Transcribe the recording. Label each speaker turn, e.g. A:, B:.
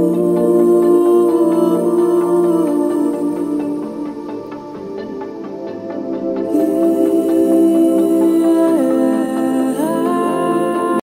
A: Uh.